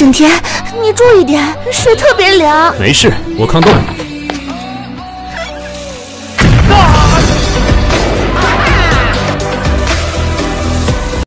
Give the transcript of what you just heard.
景天你注意点水特别凉。没事我抗冻。